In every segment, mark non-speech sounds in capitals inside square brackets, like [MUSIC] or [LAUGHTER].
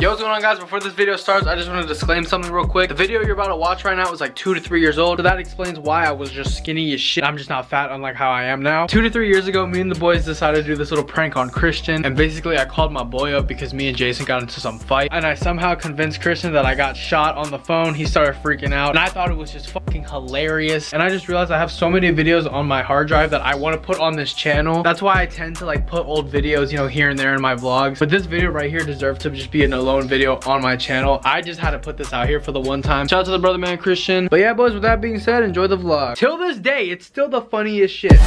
Yo, what's going on guys? Before this video starts, I just want to disclaim something real quick. The video you're about to watch right now is like two to three years old. So that explains why I was just skinny as shit. I'm just not fat unlike how I am now. Two to three years ago, me and the boys decided to do this little prank on Christian. And basically I called my boy up because me and Jason got into some fight. And I somehow convinced Christian that I got shot on the phone. He started freaking out. And I thought it was just fucking hilarious. And I just realized I have so many videos on my hard drive that I want to put on this channel. That's why I tend to like put old videos, you know, here and there in my vlogs. But this video right here deserves to just be an alone video on my channel. I just had to put this out here for the one time. Shout out to the brother man Christian. But yeah, boys, with that being said, enjoy the vlog. Till this day, it's still the funniest shit.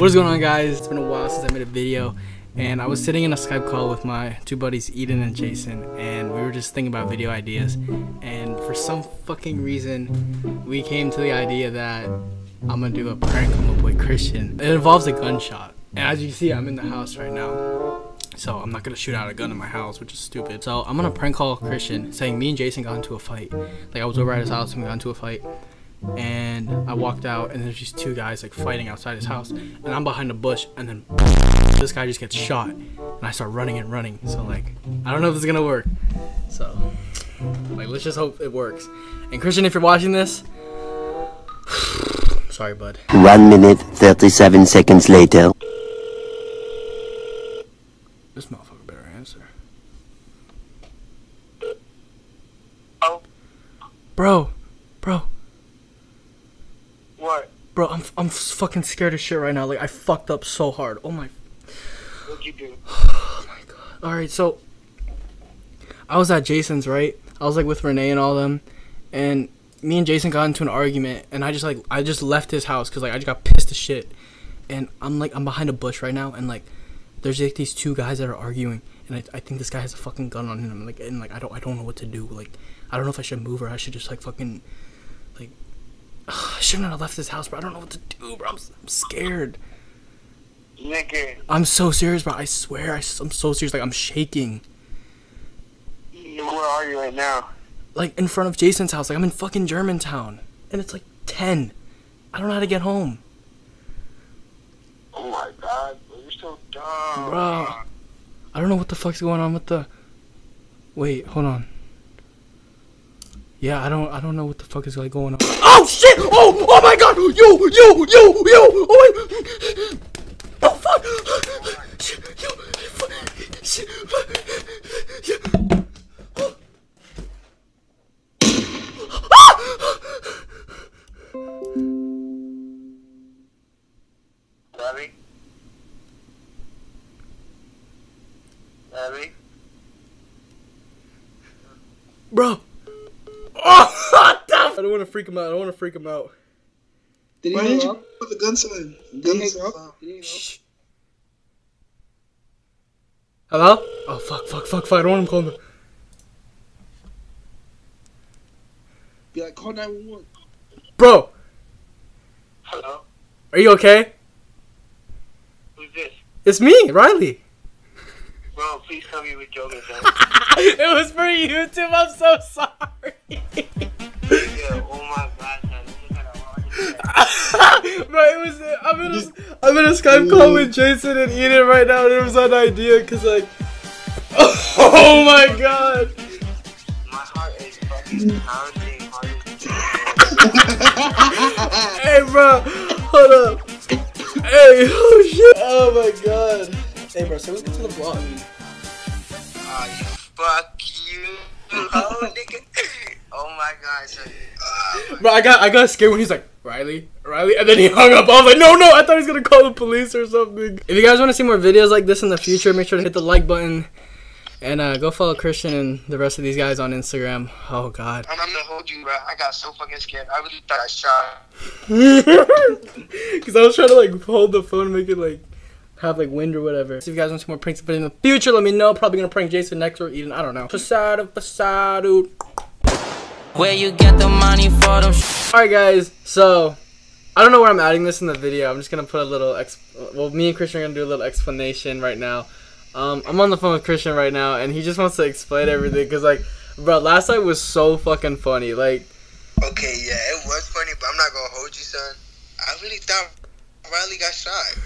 What is going on, guys? It's been a while since I made a video. And I was sitting in a Skype call with my two buddies, Eden and Jason, and we were just thinking about video ideas. And for some fucking reason, we came to the idea that I'm gonna do a prank on my boy Christian. It involves a gunshot. And as you see, I'm in the house right now. So I'm not gonna shoot out a gun in my house, which is stupid. So I'm gonna prank call Christian, saying me and Jason got into a fight. Like I was over at his house and we got into a fight. And I walked out and there's these two guys like fighting outside his house. And I'm behind a bush and then [LAUGHS] this guy just gets shot. And I start running and running. So like, I don't know if this is gonna work. So, like let's just hope it works. And Christian, if you're watching this, [SIGHS] sorry bud. One minute, 37 seconds later. This motherfucker better answer. Oh. Bro, bro, What? bro, I'm I'm fucking scared of shit right now. Like I fucked up so hard. Oh my. What'd you do? [SIGHS] Oh my god. All right, so I was at Jason's, right? I was like with Renee and all them, and me and Jason got into an argument, and I just like I just left his house because like I just got pissed as shit, and I'm like I'm behind a bush right now, and like there's like these two guys that are arguing, and I, I think this guy has a fucking gun on him. Like and like I don't I don't know what to do. Like I don't know if I should move or I should just like fucking like [SIGHS] I shouldn't have left this house, bro. I don't know what to do, bro. I'm, I'm scared. Nigga, I'm so serious, bro. I swear, I, am so serious. Like I'm shaking. where are you right now? Like in front of Jason's house. Like I'm in fucking Germantown, and it's like ten. I don't know how to get home, Oh my god, bro, you're so bro. I don't know what the fuck's going on with the. Wait, hold on. Yeah, I don't, I don't know what the fuck is like going on. Oh shit! Oh, oh my god! You, you, you, you! Oh my! Oh fuck! Shit, Yo, fuck, shit, fuck, yo. Abby? Abby? Bro. [LAUGHS] Oh, what the? I don't want to freak him out. I don't want to freak him out. Did he Why hang didn't you put the gun sign? Did Gun he sign. Did he? Shh. Hello? Oh fuck, fuck, fuck, fuck! I don't want him calling. The... Be like, call 911. Bro, Hello? are you okay? Who's this? It's me, Riley. Bro, please tell me were joking, [LAUGHS] son. it was for YouTube. I'm so sorry. yeah, oh my god, son. This is kinda hard. Bro, it was. I'm in a, I'm in a Skype call with Jason and Eden right now, and it was an idea because like. [LAUGHS] Oh my god. My heart is fucking pounding Hey, bro, hold up. Hey, oh shit. Oh my god. Hey, bro, so let's get to the vlog. Ah, you fuck you. [LAUGHS] Oh, nigga. Oh my god, son. Ah, Bro, I got I got scared when he's like Riley, Riley, and then he hung up. I was like, no, no, I thought he was gonna call the police or something. If you guys want to see more videos like this in the future, make sure to hit the like button and uh, go follow Christian and the rest of these guys on Instagram. Oh God, I'm gonna hold you, bro. I got so fucking scared. I really thought I shot. [LAUGHS] [LAUGHS] because I was trying to like hold the phone, and make it like have like wind or whatever. So if you guys want to see more pranks but in the future, let me know. Probably gonna prank Jason next or Eden. I don't know. Facade, facade. Where you get the money for them Alright guys, so I don't know where I'm adding this in the video. I'm just gonna put a little ex well me and Christian are gonna do a little explanation right now. Um I'm on the phone with Christian right now and he just wants to explain everything because like bro last night was so fucking funny. Like Okay, yeah, it was funny, but I'm not gonna hold you, son. I really thought Riley got shot.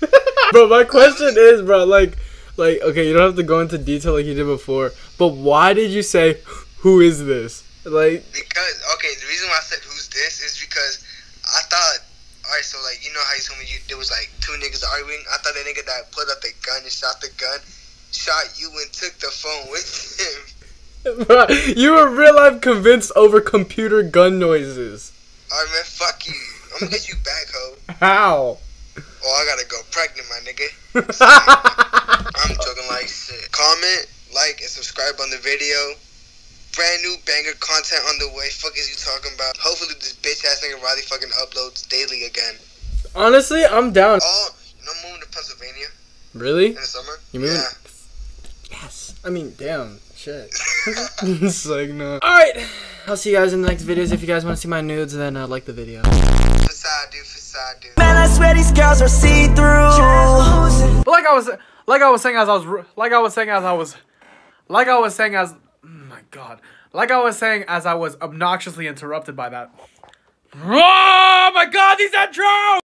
[LAUGHS] bro, my question is, bro, like, like, okay, you don't have to go into detail like you did before, But why did you say, "Who is this"? Like, Because okay, the reason why I said who's this is because I thought, alright, so like you know how you told me you there was like two niggas arguing. I thought the nigga that put up the gun and shot the gun, shot you and took the phone with him. [LAUGHS] Bro, you were real life convinced over computer gun noises. Alright, man, fuck you. I'm gonna get you back, ho. How? Oh, I gotta go pregnant, my nigga. [LAUGHS] I'm talking like shit. Comment, like, and subscribe on the video. Brand new banger content on the way. Fuck is you talking about? Hopefully this bitch ass nigga Riley fucking uploads daily again. Honestly, I'm down. Oh, you know I'm moving to Pennsylvania Really? in the summer? You moving? Yeah. Yes. I mean, damn. Shit. [LAUGHS] [LAUGHS] it's like no. All right. I'll see you guys in the next videos. If you guys want to see my nudes, then uh, like the video. Facade dude, facade dude. Man, I swear these girls are see-through. But like I was, like I was saying as I was, like I was saying as I was, like I was saying as, oh my god, like I was saying as I was obnoxiously interrupted by that. Oh my god, these are drones!